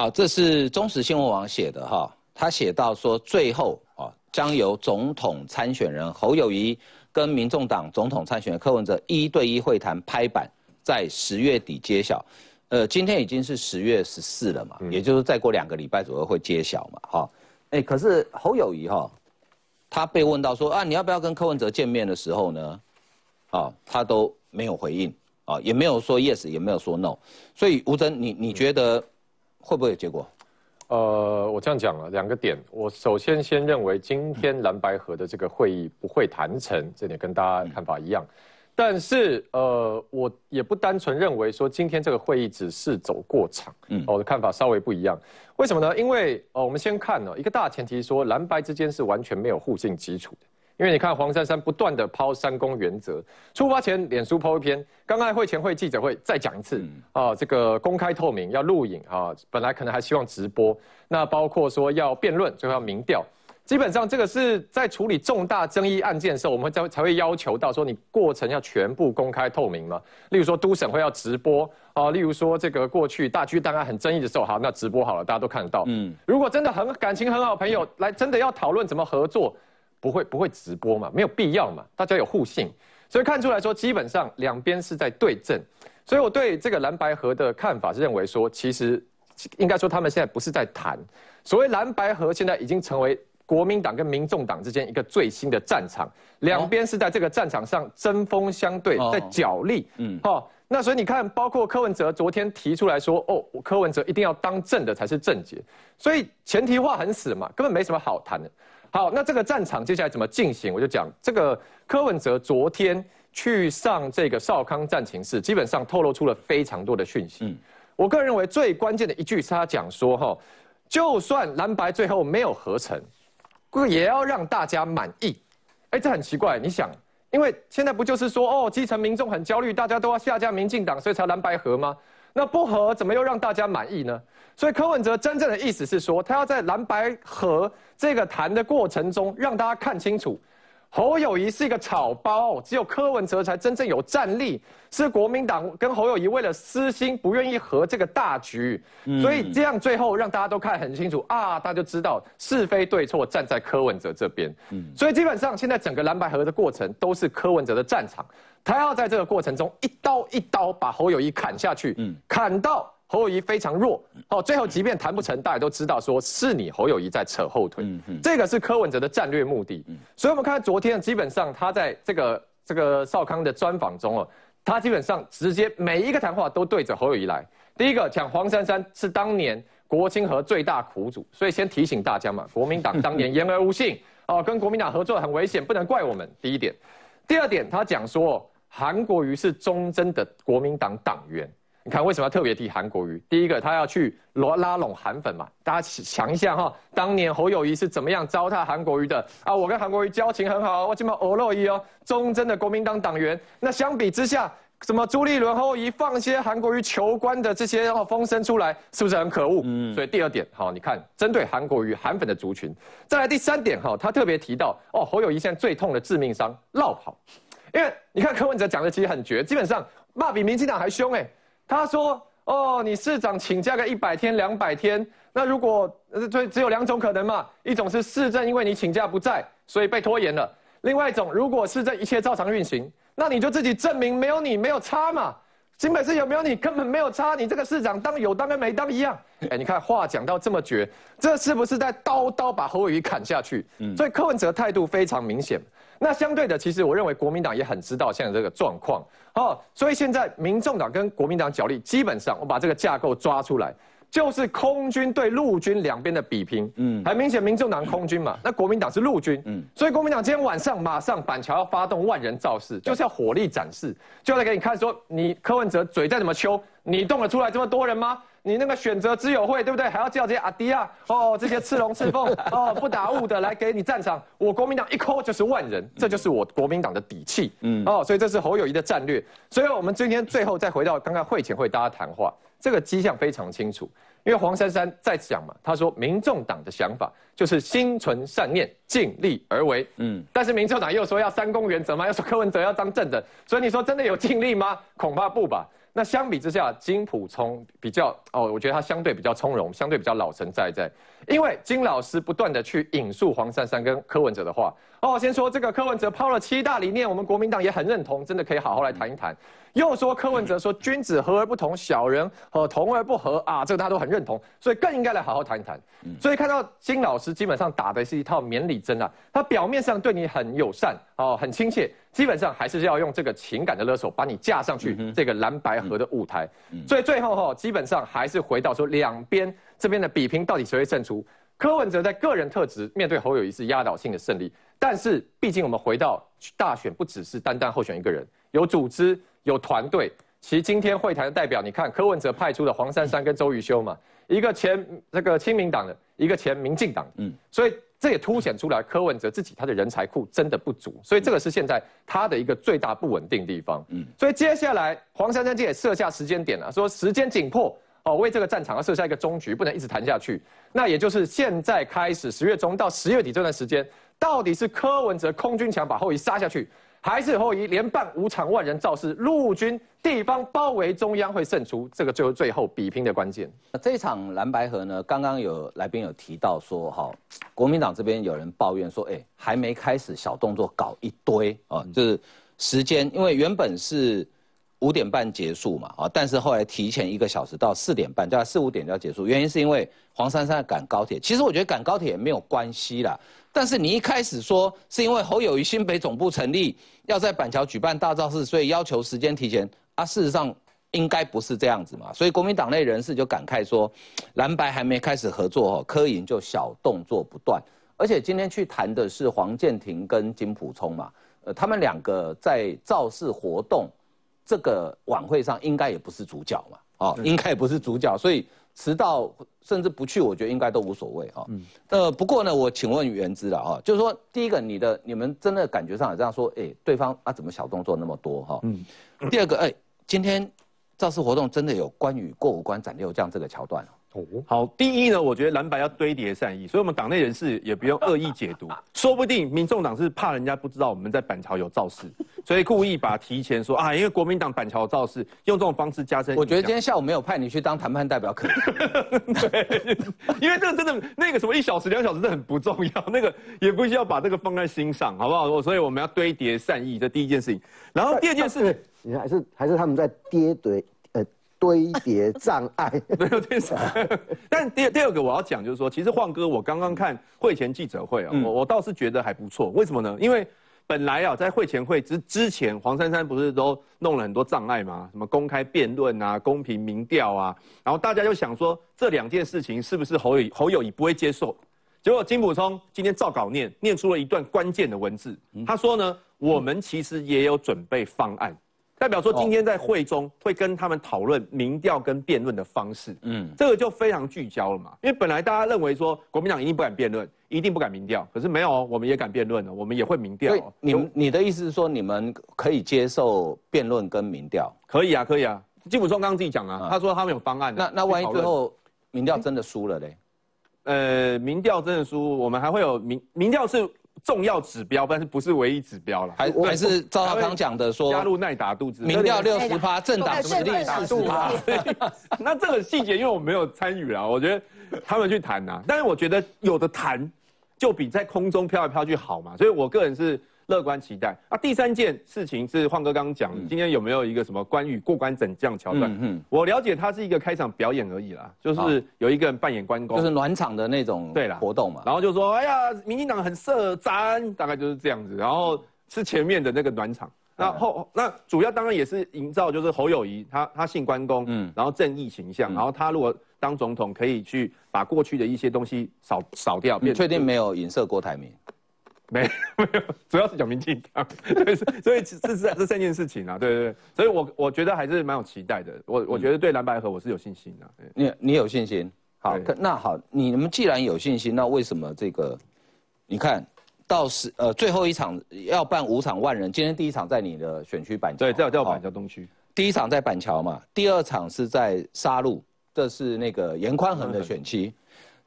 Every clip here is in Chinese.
好，这是中时新闻网写的哈，他写到说，最后啊，将由总统参选人侯友谊跟民众党总统参选人柯文哲一对一会谈拍板，在十月底揭晓。呃，今天已经是十月十四了嘛，也就是再过两个礼拜左右会揭晓嘛，哈。哎，可是侯友谊哈，他被问到说啊，你要不要跟柯文哲见面的时候呢，啊，他都没有回应，啊，也没有说 yes，也没有说 no。所以吴征，你你觉得会不会有结果？呃，我这样讲了两个点，我首先先认为今天蓝白河的这个会议不会谈成，这点跟大家看法一样。但是，呃，我也不单纯认为说今天这个会议只是走过场，嗯，我的看法稍微不一样。为什么呢？因为，呃，我们先看呢，一个大前提说蓝白之间是完全没有互信基础的。因为你看黄珊珊不断的抛三公原则，出发前脸书抛一篇，刚刚会前会记者会再讲一次，啊，这个公开透明要录影啊，本来可能还希望直播，那包括说要辩论，最后要民调。基本上，这个是在处理重大争议案件的时候，我们才才会要求到说，你过程要全部公开透明嘛。例如说，都审会要直播啊。例如说，这个过去大巨蛋案很争议的时候，好，那直播好了，大家都看得到。嗯，如果真的很感情很好朋友来，真的要讨论怎么合作，不会不会直播嘛？没有必要嘛？大家有互信，所以看出来说，基本上两边是在对阵。所以我对这个蓝白河的看法是认为说，其实应该说他们现在不是在谈。所谓蓝白河，现在已经成为。国民党跟民众党之间一个最新的战场，两边是在这个战场上针锋相对，在角力。嗯，好，那所以你看，包括柯文哲昨天提出来说，哦，柯文哲一定要当正的才是正解，所以前提话很死嘛，根本没什么好谈的。好，那这个战场接下来怎么进行？我就讲这个柯文哲昨天去上这个少康战情室，基本上透露出了非常多的讯息。嗯，我个人认为最关键的一句是他讲说，哈，就算蓝白最后没有合成。也要让大家满意，哎，这很奇怪。你想，因为现在不就是说，哦，基层民众很焦虑，大家都要下架民进党，所以才蓝白合吗？那不合怎么又让大家满意呢？所以柯文哲真正的意思是说，他要在蓝白合这个谈的过程中，让大家看清楚。侯友谊是一个草包，只有柯文哲才真正有战力。是国民党跟侯友谊为了私心不愿意和这个大局，所以这样最后让大家都看很清楚啊，大家就知道是非对错站在柯文哲这边。所以基本上现在整个蓝白河的过程都是柯文哲的战场，他要在这个过程中一刀一刀把侯友谊砍下去，砍到。侯友谊非常弱，哦，最后即便谈不成，大家都知道说是你侯友谊在扯后腿，这个是柯文哲的战略目的。所以，我们看昨天基本上他在这个这个少康的专访中哦，他基本上直接每一个谈话都对着侯友谊来。第一个讲黄珊珊是当年国清和最大苦主，所以先提醒大家嘛，国民党 当年言而无信，哦，跟国民党合作很危险，不能怪我们。第一点，第二点，他讲说韩国瑜是忠贞的国民党党员。你看为什么要特别提韩国瑜？第一个，他要去拉拉拢韩粉嘛。大家想一下哈，当年侯友谊是怎么样糟蹋韩国瑜的啊？我跟韩国瑜交情很好，我起码欧洛伊哦，忠贞的国民党党员。那相比之下，什么朱立伦、侯友谊放一些韩国瑜求官的这些风声出来，是不是很可恶？嗯。所以第二点，好，你看针对韩国瑜韩粉的族群。再来第三点哈，他特别提到哦，侯友谊现在最痛的致命伤，绕跑。因为你看柯文哲讲的其实很绝，基本上骂比民进党还凶哎。他说：“哦，你市长请假个一百天、两百天，那如果呃，只只有两种可能嘛，一种是市政因为你请假不在，所以被拖延了；另外一种，如果市政一切照常运行，那你就自己证明没有你没有差嘛。新北市有没有你根本没有差，你这个市长当有当跟没当一样。哎，你看话讲到这么绝，这是不是在刀刀把侯友谊砍下去？所以柯文哲态度非常明显。”那相对的，其实我认为国民党也很知道现在这个状况，哦，所以现在民众党跟国民党角力，基本上我把这个架构抓出来，就是空军对陆军两边的比拼，嗯，很明显，民众党空军嘛，那国民党是陆军，嗯，所以国民党今天晚上马上板桥要发动万人造势，就是要火力展示，就来给你看说，你柯文哲嘴再怎么秋，你动得出来这么多人吗？你那个选择之友会对不对？还要叫这些阿迪亚哦，这些赤龙赤凤 哦，不打雾的来给你战场。我国民党一扣就是万人，这就是我国民党的底气。嗯，哦，所以这是侯友谊的战略。所以我们今天最后再回到刚刚会前会大家谈话，这个迹象非常清楚。因为黄珊珊在讲嘛，他说民众党的想法就是心存善念，尽力而为。嗯，但是民众党又说要三公原则嘛？又说柯文哲要当正的，所以你说真的有尽力吗？恐怕不吧。那相比之下，金普聪比较哦，我觉得他相对比较从容，相对比较老成在在。因为金老师不断的去引述黄珊珊跟柯文哲的话哦，先说这个柯文哲抛了七大理念，我们国民党也很认同，真的可以好好来谈一谈。又说柯文哲说君子和而不同，小人和同而不和啊，这个大家都很认同，所以更应该来好好谈一谈。所以看到金老师基本上打的是一套免礼针啊，他表面上对你很友善哦，很亲切，基本上还是要用这个情感的勒索把你架上去这个蓝白河的舞台。所以最后哈，基本上还是回到说两边这边的比拼到底谁会胜出。柯文哲在个人特质面对侯友谊是压倒性的胜利，但是毕竟我们回到大选，不只是单单候选一个人，有组织。有团队，其实今天会谈的代表，你看柯文哲派出的黄珊珊跟周瑜修嘛，一个前这个亲民党的，一个前民进党，嗯，所以这也凸显出来柯文哲自己他的人才库真的不足，所以这个是现在他的一个最大不稳定地方，嗯，所以接下来黄珊珊也设下时间点了，说时间紧迫，哦，为这个战场要设下一个终局，不能一直谈下去，那也就是现在开始十月中到十月底这段时间，到底是柯文哲空军墙把后裔杀下去？还是后移连办五场万人造势，陆军地方包围中央会胜出，这个就是最后比拼的关键。那这一场蓝白河呢？刚刚有来宾有提到说，哈，国民党这边有人抱怨说，哎，还没开始小动作搞一堆啊，就是时间，因为原本是五点半结束嘛，啊，但是后来提前一个小时到四点半，叫四五点就要结束，原因是因为黄珊珊赶高铁。其实我觉得赶高铁也没有关系啦。但是你一开始说是因为侯友谊新北总部成立，要在板桥举办大造势，所以要求时间提前啊。事实上应该不是这样子嘛。所以国民党内人士就感慨说，蓝白还没开始合作哦，柯银就小动作不断。而且今天去谈的是黄建庭跟金普聪嘛，呃，他们两个在造势活动这个晚会上应该也不是主角嘛，哦，应该也不是主角，所以。迟到甚至不去，我觉得应该都无所谓哈。嗯。呃，不过呢，我请问原之了哈，就是说，第一个，你的你们真的感觉上这样说，哎，对方啊，怎么小动作那么多哈？嗯。第二个，哎，今天造势活动真的有关羽过五关斩六将这个桥段哦。好，第一呢，我觉得蓝白要堆叠善意，所以我们党内人士也不用恶意解读，说不定民众党是怕人家不知道我们在板桥有造势。所以故意把提前说啊，因为国民党板桥造势，用这种方式加深。我觉得今天下午没有派你去当谈判代表，可能对，因为这个真的那个什么一小时两小时这很不重要，那个也不需要把这个放在心上，好不好？所以我们要堆叠善意，这第一件事情。然后第二件事，你还是还是他们在跌堆呃堆叠障碍，没有这事。但第第二个我要讲就是说，其实晃哥我刚刚看会前记者会啊，我我倒是觉得还不错。为什么呢？因为。本来啊，在会前会之之前，黄珊珊不是都弄了很多障碍吗？什么公开辩论啊，公平民调啊，然后大家就想说，这两件事情是不是侯友侯友谊不会接受？结果金普聪今天照稿念，念出了一段关键的文字。他说呢，我们其实也有准备方案。代表说，今天在会中会跟他们讨论民调跟辩论的方式，嗯，这个就非常聚焦了嘛。因为本来大家认为说，国民党一定不敢辩论，一定不敢民调，可是没有，我们也敢辩论了，我们也会民调。你你的意思是说，你们可以接受辩论跟民调？可以啊，可以啊。金普松刚刚自己讲啊，他说他们有方案。那那万一最后民调真的输了嘞？呃，民调真的输，我们还会有民民调是。重要指标，但是不是唯一指标了？还还是赵少康讲的说，加入耐打度，民调六十趴，政党实力四十趴。那这个细节，因为我没有参与啦，我觉得他们去谈呐。但是我觉得有的谈，就比在空中飘来飘去好嘛。所以我个人是。乐观期待啊！第三件事情是焕哥刚刚讲，今天有没有一个什么关羽过关斩将桥段？嗯我了解他是一个开场表演而已啦，就是有一个人扮演关公，就是暖场的那种对啦活动嘛。然后就说：“哎呀，民进党很色斩，大概就是这样子。”然后是前面的那个暖场，那后那主要当然也是营造就是侯友谊他他姓关公，嗯，然后正义形象，然后他如果当总统可以去把过去的一些东西扫扫掉。你确定没有影射郭台铭？没没有，主要是讲民进党，对，所以这是这三件事情啊，对对对，所以我我觉得还是蛮有期待的，我我觉得对蓝白河我是有信心的。你你有信心？好，那好，你们既然有信心，那为什么这个？你看到是呃最后一场要办五场万人，今天第一场在你的选区板桥，对，在在板桥东区，第一场在板桥嘛，第二场是在沙鹿，这是那个严宽恒的选区。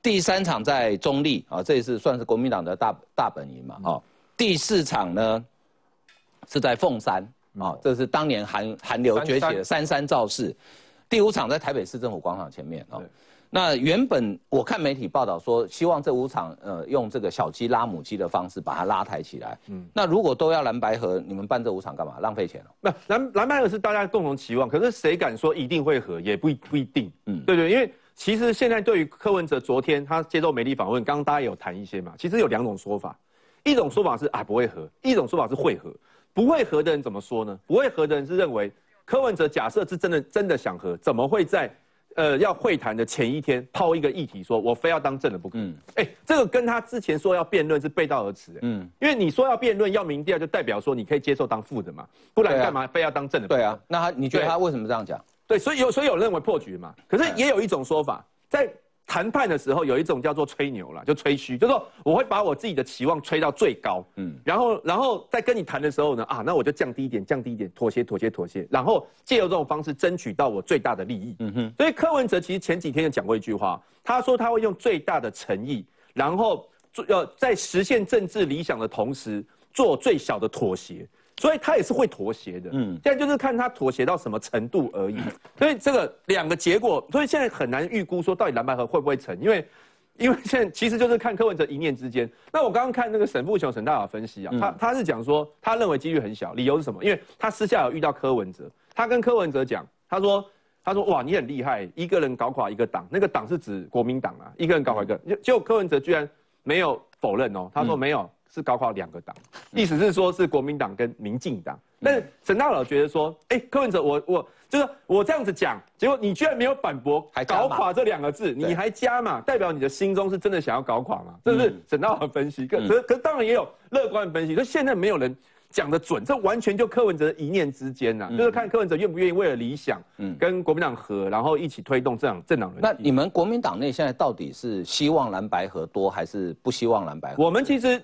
第三场在中立啊，这也是算是国民党的大大本营嘛，哈。第四场呢是在凤山啊，这是当年韩韩流崛起的三山造势，第五场在台北市政府广场前面啊。那原本我看媒体报道说，希望这五场呃用这个小鸡拉母鸡的方式把它拉抬起来。嗯，那如果都要蓝白河，你们办这五场干嘛？浪费钱了。那蓝蓝白河是大家共同期望，可是谁敢说一定会合？也不不一定。嗯，对对，因为其实现在对于柯文哲昨天他接受媒体访问，刚刚大家有谈一些嘛，其实有两种说法，一种说法是啊不会合，一种说法是会合。不会合的人怎么说呢？不会合的人是认为柯文哲假设是真的真的想合，怎么会在？呃，要会谈的前一天抛一个议题，说我非要当正的不可。嗯，哎，这个跟他之前说要辩论是背道而驰。嗯，因为你说要辩论要民调，就代表说你可以接受当副的嘛，不然干嘛非要当正的？对啊，那他你觉得他为什么这样讲？对，所以有所以有认为破局嘛，可是也有一种说法在。谈判的时候有一种叫做吹牛了，就吹嘘，就说我会把我自己的期望吹到最高，嗯，然后然后在跟你谈的时候呢，啊，那我就降低一点，降低一点，妥协妥协妥协，然后借由这种方式争取到我最大的利益，嗯哼。所以柯文哲其实前几天就讲过一句话，他说他会用最大的诚意，然后做要在实现政治理想的同时做最小的妥协。所以他也是会妥协的，嗯，现在就是看他妥协到什么程度而已。所以这个两个结果，所以现在很难预估说到底蓝白河会不会成，因为，因为现在其实就是看柯文哲一念之间。那我刚刚看那个沈富雄沈大佬分析啊，他他是讲说他认为几率很小，理由是什么？因为他私下有遇到柯文哲，他跟柯文哲讲，他说他说哇你很厉害，一个人搞垮一个党，那个党是指国民党啊，一个人搞垮一个，结果柯文哲居然没有否认哦，他说没有。是搞垮两个党，意思是说是国民党跟民进党。但是沈大佬觉得说，哎，柯文哲，我我就是我这样子讲，结果你居然没有反驳，还搞垮这两个字，你还加嘛？代表你的心中是真的想要搞垮嘛？这是沈大佬分析。可可可当然也有乐观的分析，说现在没有人讲得准，这完全就柯文哲一念之间呐，就是看柯文哲愿不愿意为了理想，嗯，跟国民党合，然后一起推动这样政党人。那你们国民党内现在到底是希望蓝白合多，还是不希望蓝白？我们其实。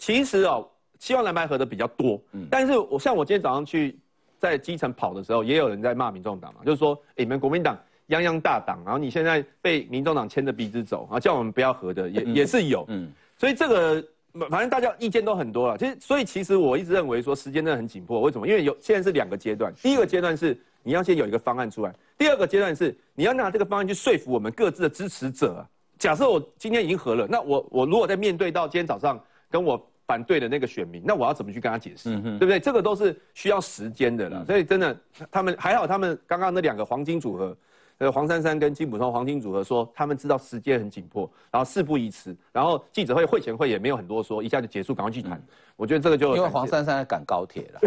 其实哦，希望蓝白合的比较多，嗯，但是我像我今天早上去在基层跑的时候，也有人在骂民众党嘛，就是说你们国民党泱泱大党，然后你现在被民众党牵着鼻子走，然后叫我们不要合的，也也是有，嗯，所以这个反正大家意见都很多了。其实，所以其实我一直认为说时间真的很紧迫，为什么？因为有现在是两个阶段，第一个阶段是你要先有一个方案出来，第二个阶段是你要拿这个方案去说服我们各自的支持者。假设我今天已经合了，那我我如果在面对到今天早上跟我。反对的那个选民，那我要怎么去跟他解释，对不对？这个都是需要时间的了。所以真的，他们还好，他们刚刚那两个黄金组合，呃，黄珊珊跟金普通黄金组合说，他们知道时间很紧迫，然后事不宜迟，然后记者会会前会也没有很多说，一下就结束，赶快去谈。我觉得这个就因为黄珊珊赶高铁了。